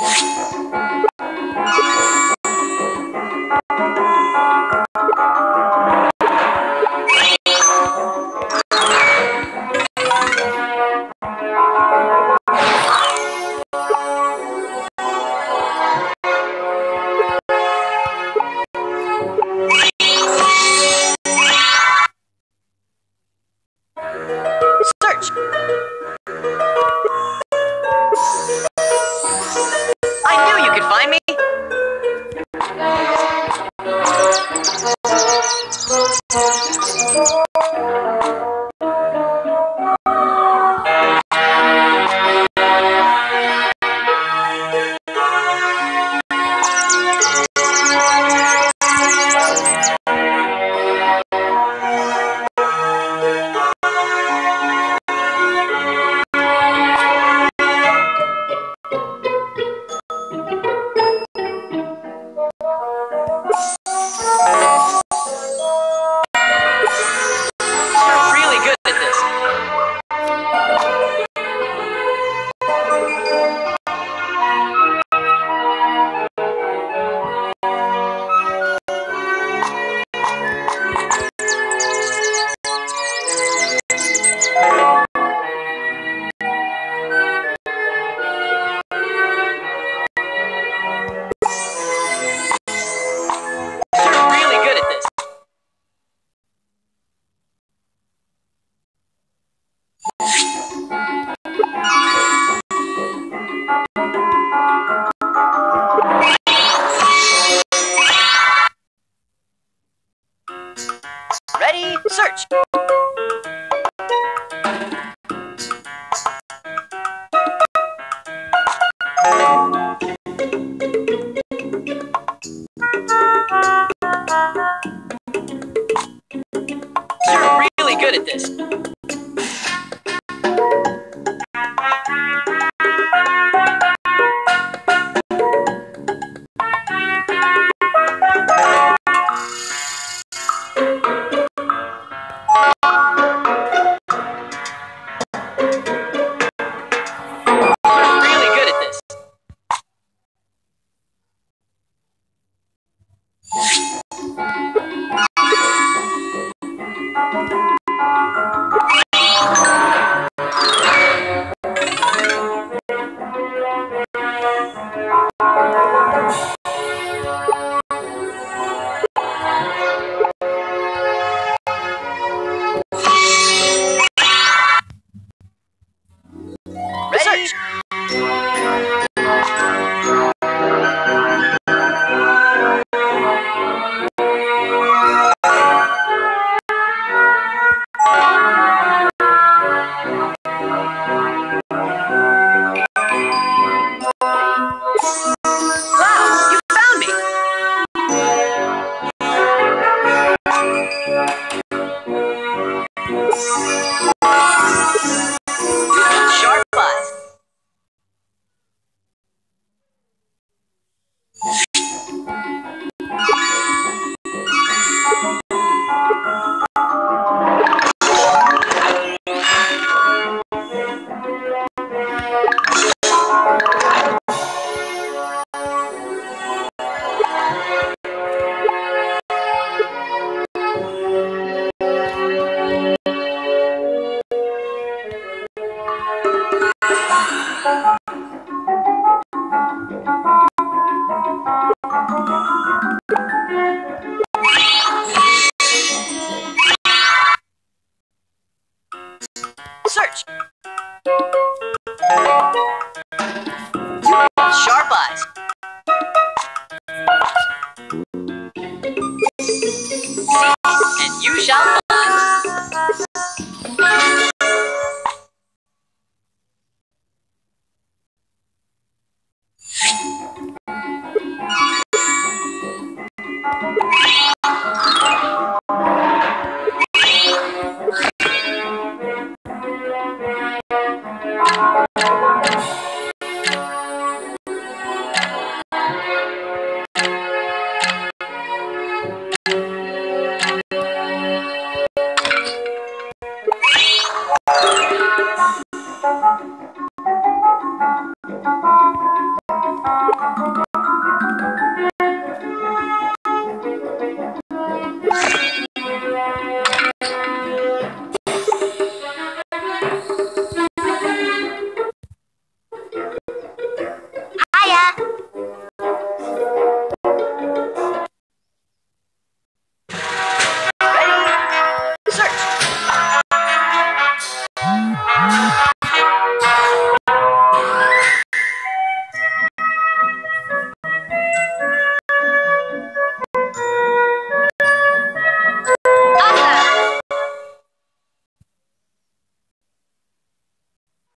Search! Ready, search! Search.